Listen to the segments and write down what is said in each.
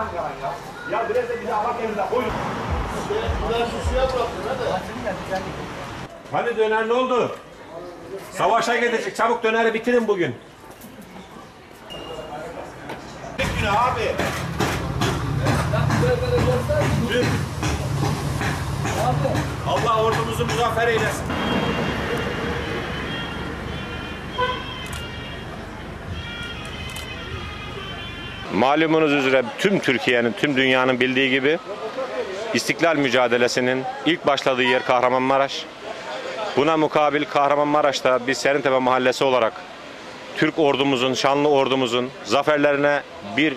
var. Biraz da bize Allah yerine koyun. Hani döner ne oldu? Savaşa gidecek. Çabuk döneri bitirin bugün. Günü abi. Allah ordumuzu muzaffer eylesin. Malumunuz üzere tüm Türkiye'nin, tüm dünyanın bildiği gibi İstiklal mücadelesinin ilk başladığı yer Kahramanmaraş. Buna mukabil Kahramanmaraş'ta biz Serintepe Mahallesi olarak Türk ordumuzun, şanlı ordumuzun zaferlerine bir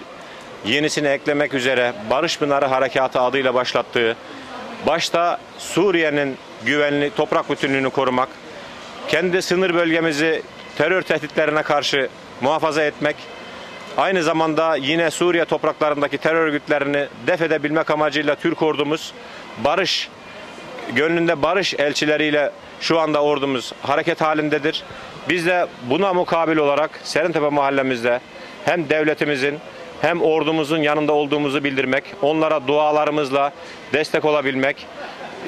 yenisini eklemek üzere Barış Pınarı Harekatı adıyla başlattığı, başta Suriye'nin güvenli toprak bütünlüğünü korumak, kendi sınır bölgemizi terör tehditlerine karşı muhafaza etmek, aynı zamanda yine Suriye topraklarındaki terör örgütlerini def edebilmek amacıyla Türk ordumuz barış gönlünde barış elçileriyle şu anda ordumuz hareket halindedir. Biz de buna mukabil olarak Serintepe mahallemizde hem devletimizin hem ordumuzun yanında olduğumuzu bildirmek, onlara dualarımızla destek olabilmek,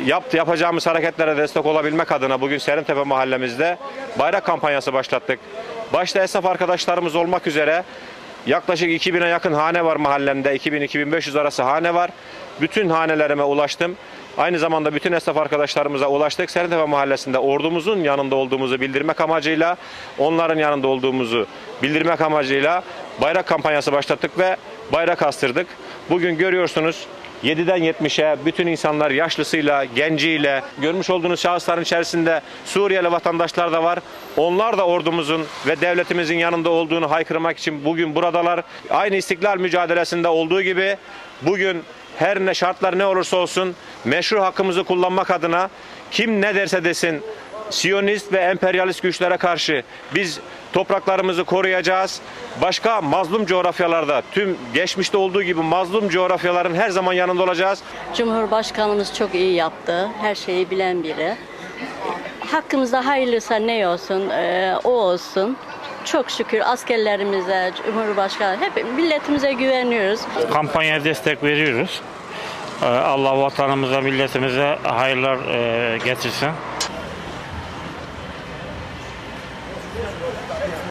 yaptı yapacağımız hareketlere destek olabilmek adına bugün Serintepe mahallemizde bayrak kampanyası başlattık. Başta esnaf arkadaşlarımız olmak üzere yaklaşık 2000'e yakın hane var mahallemde. 2000-2500 arası hane var. Bütün hanelerime ulaştım. Aynı zamanda bütün esnaf arkadaşlarımıza ulaştık. Serintepe Mahallesi'nde ordumuzun yanında olduğumuzu bildirmek amacıyla, onların yanında olduğumuzu bildirmek amacıyla bayrak kampanyası başlattık ve bayrak astırdık. Bugün görüyorsunuz 7'den 70'e bütün insanlar yaşlısıyla, genciyle, görmüş olduğunuz şahısların içerisinde Suriyeli vatandaşlar da var. Onlar da ordumuzun ve devletimizin yanında olduğunu haykırmak için bugün buradalar. Aynı istiklal mücadelesinde olduğu gibi bugün her ne şartlar ne olursa olsun meşru hakkımızı kullanmak adına kim ne derse desin Siyonist ve emperyalist güçlere karşı biz topraklarımızı koruyacağız. Başka mazlum coğrafyalarda tüm geçmişte olduğu gibi mazlum coğrafyaların her zaman yanında olacağız. Cumhurbaşkanımız çok iyi yaptı. Her şeyi bilen biri. Hakkımızda hayırlısa ne olsun, e, o olsun. Çok şükür askerlerimize, Cumhurbaşkanı, hep milletimize güveniyoruz. kampanyaya destek veriyoruz. Ee, Allah vatanımıza, milletimize hayırlar e, getirsin. 確かに。